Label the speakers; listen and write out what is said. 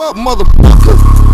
Speaker 1: up, motherfucker.